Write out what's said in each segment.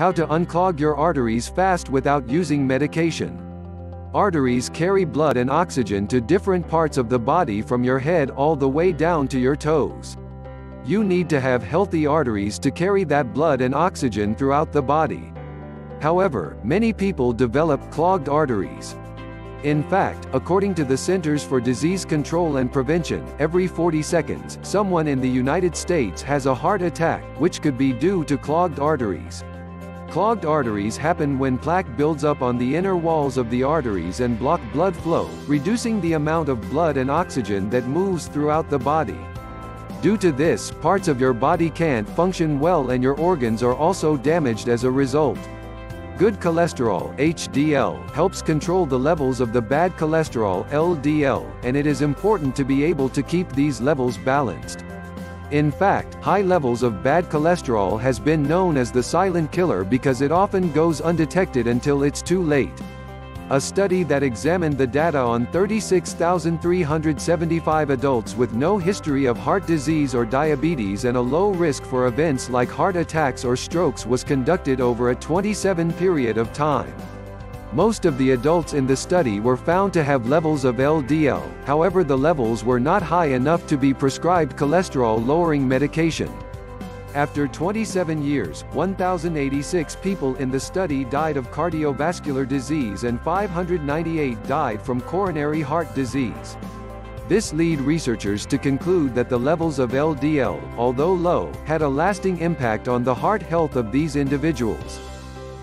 How to unclog your arteries fast without using medication. Arteries carry blood and oxygen to different parts of the body from your head all the way down to your toes. You need to have healthy arteries to carry that blood and oxygen throughout the body. However, many people develop clogged arteries. In fact, according to the Centers for Disease Control and Prevention, every 40 seconds, someone in the United States has a heart attack, which could be due to clogged arteries. Clogged arteries happen when plaque builds up on the inner walls of the arteries and block blood flow, reducing the amount of blood and oxygen that moves throughout the body. Due to this, parts of your body can't function well and your organs are also damaged as a result. Good cholesterol HDL helps control the levels of the bad cholesterol LDL, and it is important to be able to keep these levels balanced. In fact, high levels of bad cholesterol has been known as the silent killer because it often goes undetected until it's too late. A study that examined the data on 36,375 adults with no history of heart disease or diabetes and a low risk for events like heart attacks or strokes was conducted over a 27 period of time. Most of the adults in the study were found to have levels of LDL, however the levels were not high enough to be prescribed cholesterol-lowering medication. After 27 years, 1,086 people in the study died of cardiovascular disease and 598 died from coronary heart disease. This lead researchers to conclude that the levels of LDL, although low, had a lasting impact on the heart health of these individuals.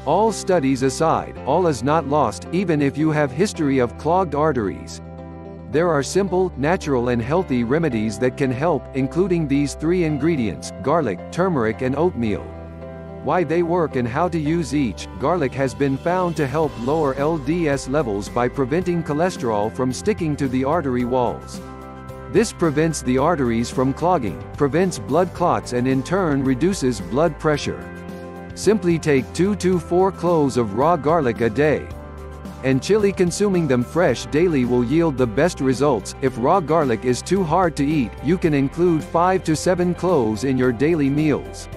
All studies aside, all is not lost, even if you have history of clogged arteries, there are simple, natural and healthy remedies that can help, including these three ingredients, garlic, turmeric and oatmeal. Why they work and how to use each, garlic has been found to help lower LDL levels by preventing cholesterol from sticking to the artery walls. This prevents the arteries from clogging, prevents blood clots and in turn reduces blood pressure. Simply take 2 to 4 cloves of raw garlic a day, and chili consuming them fresh daily will yield the best results. If raw garlic is too hard to eat, you can include 5 to 7 cloves in your daily meals.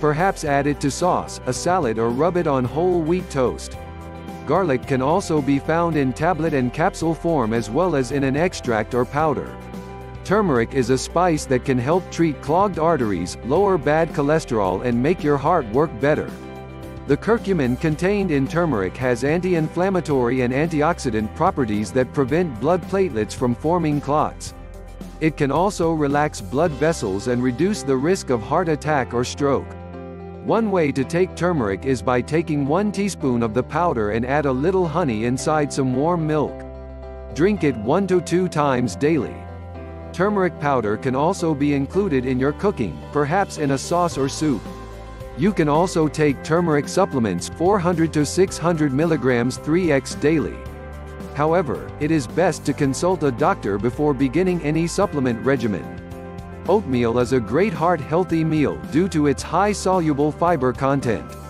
Perhaps add it to sauce, a salad or rub it on whole wheat toast. Garlic can also be found in tablet and capsule form as well as in an extract or powder. Turmeric is a spice that can help treat clogged arteries, lower bad cholesterol and make your heart work better. The curcumin contained in turmeric has anti-inflammatory and antioxidant properties that prevent blood platelets from forming clots. It can also relax blood vessels and reduce the risk of heart attack or stroke. One way to take turmeric is by taking one teaspoon of the powder and add a little honey inside some warm milk. Drink it one to two times daily. Turmeric powder can also be included in your cooking, perhaps in a sauce or soup. You can also take turmeric supplements 400 to 600 milligrams 3x daily. However, it is best to consult a doctor before beginning any supplement regimen. Oatmeal is a great heart-healthy meal due to its high soluble fiber content.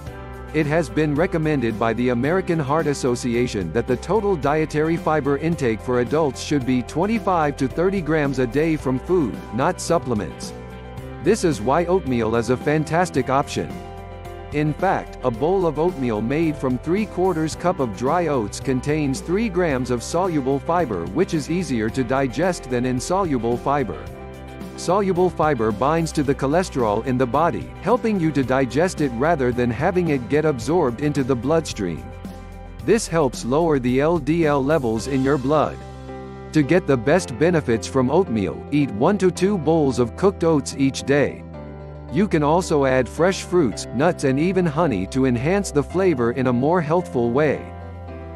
It has been recommended by the American Heart Association that the total dietary fiber intake for adults should be 25 to 30 grams a day from food, not supplements. This is why oatmeal is a fantastic option. In fact, a bowl of oatmeal made from 3 quarters cup of dry oats contains 3 grams of soluble fiber which is easier to digest than insoluble fiber. Soluble fiber binds to the cholesterol in the body, helping you to digest it rather than having it get absorbed into the bloodstream. This helps lower the LDL levels in your blood. To get the best benefits from oatmeal, eat 1 to 2 bowls of cooked oats each day. You can also add fresh fruits, nuts and even honey to enhance the flavor in a more healthful way.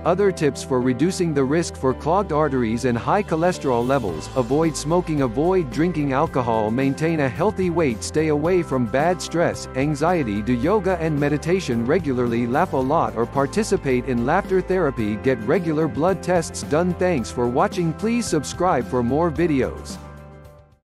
Other tips for reducing the risk for clogged arteries and high cholesterol levels, avoid smoking avoid drinking alcohol maintain a healthy weight stay away from bad stress, anxiety do yoga and meditation regularly laugh a lot or participate in laughter therapy. Get regular blood tests done. Thanks for watching. Please subscribe for more videos.